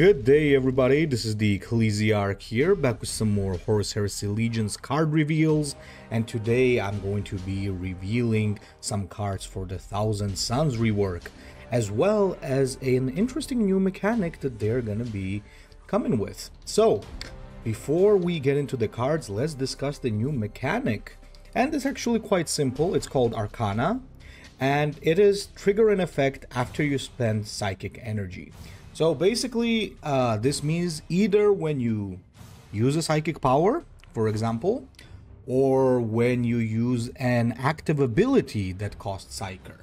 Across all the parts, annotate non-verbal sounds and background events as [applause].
Good day, everybody. This is the Ecclesiarch here, back with some more Horus Heresy Legions card reveals. And today I'm going to be revealing some cards for the Thousand Sons rework, as well as an interesting new mechanic that they're gonna be coming with. So, before we get into the cards, let's discuss the new mechanic. And it's actually quite simple. It's called Arcana, and it is trigger an effect after you spend psychic energy. So basically, uh, this means either when you use a psychic power, for example, or when you use an active ability that costs psyker.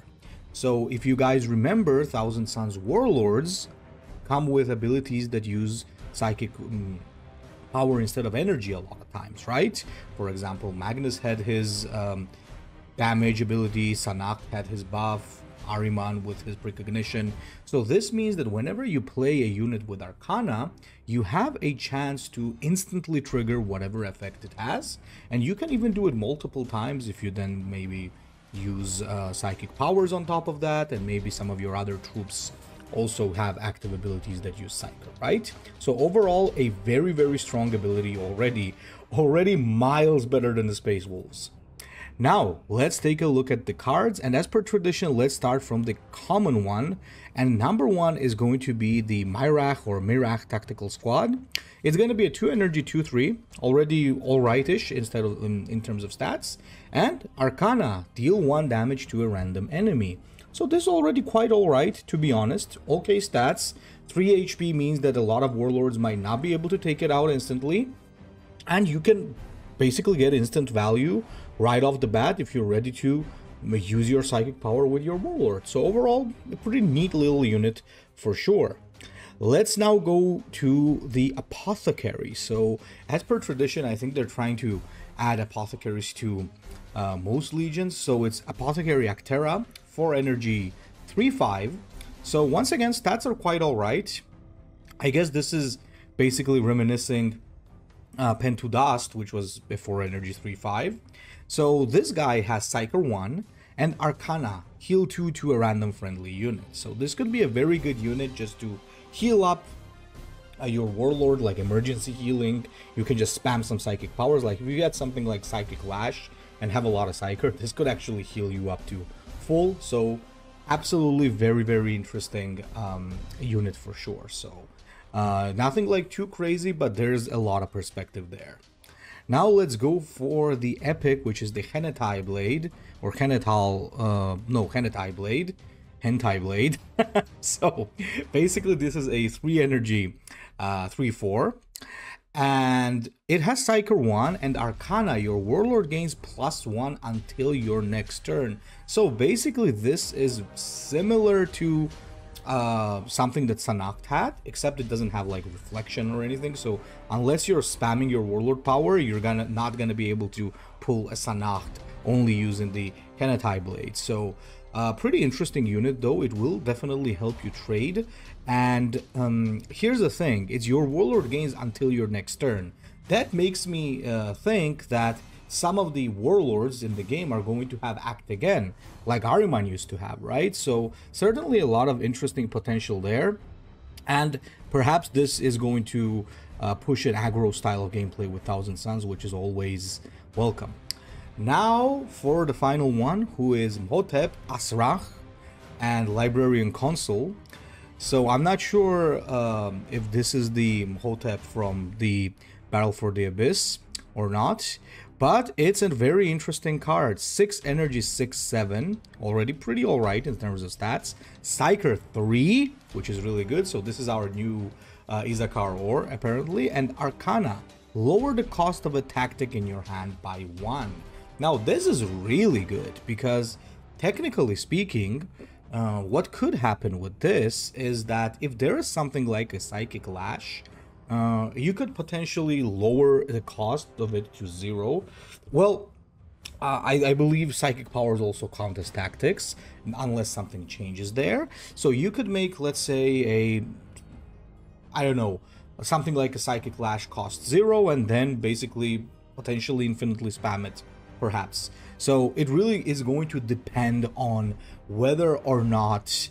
So if you guys remember, Thousand Sons Warlords come with abilities that use psychic um, power instead of energy a lot of times, right? For example, Magnus had his um, damage ability, Sanakht had his buff, Ahriman with his precognition. So this means that whenever you play a unit with Arcana, you have a chance to instantly trigger whatever effect it has. And you can even do it multiple times if you then maybe use uh, psychic powers on top of that and maybe some of your other troops also have active abilities that use Psyker, right? So overall, a very, very strong ability already, already miles better than the Space Wolves. Now, let's take a look at the cards, and as per tradition, let's start from the common one. And number one is going to be the Myrach or Mirach Tactical Squad. It's going to be a 2 energy 2-3, already alrightish instead of in, in terms of stats. And Arcana, deal 1 damage to a random enemy. So this is already quite alright, to be honest. Okay stats. 3 HP means that a lot of Warlords might not be able to take it out instantly. And you can basically get instant value right off the bat if you're ready to use your psychic power with your warlord. So overall, a pretty neat little unit for sure. Let's now go to the apothecary. So as per tradition, I think they're trying to add apothecaries to uh, most legions. So it's apothecary Actera, 4 energy, 3-5. So once again, stats are quite alright. I guess this is basically reminiscing uh, Pentudast, which was before energy 3-5. So this guy has Psyker 1 and Arcana, heal 2 to a random friendly unit. So this could be a very good unit just to heal up uh, your Warlord, like emergency healing. You can just spam some Psychic powers. Like if you get something like Psychic Lash and have a lot of Psyker, this could actually heal you up to full. So absolutely very, very interesting um, unit for sure. So uh, nothing like too crazy, but there's a lot of perspective there. Now let's go for the epic, which is the Henetai Blade, or Henetal, uh, no, Henetai Blade, Hentai Blade. [laughs] so basically this is a 3 energy, uh, 3-4, and it has Psyker 1 and Arcana, your Warlord gains plus 1 until your next turn. So basically this is similar to uh, something that Sanakht had, except it doesn't have like reflection or anything. So unless you're spamming your warlord power, you're gonna not gonna be able to pull a Sanakht only using the Henetai blade. So uh, pretty interesting unit though. It will definitely help you trade. And um, here's the thing: it's your warlord gains until your next turn. That makes me uh, think that some of the warlords in the game are going to have act again, like Ahriman used to have, right? So certainly a lot of interesting potential there. And perhaps this is going to uh, push an aggro style of gameplay with Thousand Sons, which is always welcome. Now for the final one, who is Mhotep Asrach and Librarian Consul. So I'm not sure um, if this is the Mhotep from the Battle for the Abyss or not, but it's a very interesting card. 6 energy, 6, 7. Already pretty alright in terms of stats. Psyker 3, which is really good. So this is our new uh, Izakar ore, apparently. And Arcana, lower the cost of a tactic in your hand by 1. Now this is really good because technically speaking, uh, what could happen with this is that if there is something like a Psychic Lash, uh, you could potentially lower the cost of it to zero. Well, uh, I, I, believe psychic powers also count as tactics, unless something changes there. So you could make, let's say, a, I don't know, something like a psychic lash cost zero, and then basically potentially infinitely spam it, perhaps. So it really is going to depend on whether or not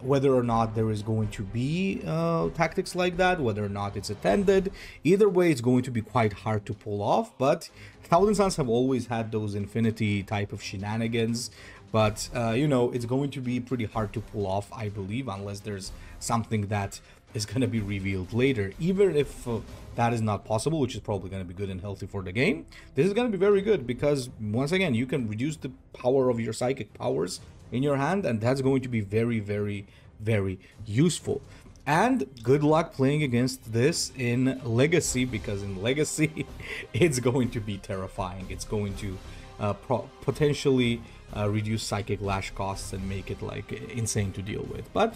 whether or not there is going to be uh, tactics like that, whether or not it's attended, either way, it's going to be quite hard to pull off. But Thousand Sons have always had those Infinity type of shenanigans. But, uh, you know, it's going to be pretty hard to pull off, I believe, unless there's something that is going to be revealed later. Even if uh, that is not possible, which is probably going to be good and healthy for the game, this is going to be very good because, once again, you can reduce the power of your psychic powers in your hand, and that's going to be very, very, very useful. And good luck playing against this in Legacy, because in Legacy, [laughs] it's going to be terrifying. It's going to uh, potentially uh, reduce Psychic Lash costs and make it like insane to deal with. But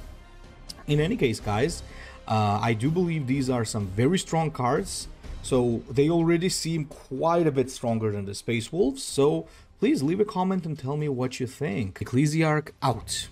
in any case, guys, uh, I do believe these are some very strong cards. So they already seem quite a bit stronger than the Space Wolves. So Please leave a comment and tell me what you think. Ecclesiarch out.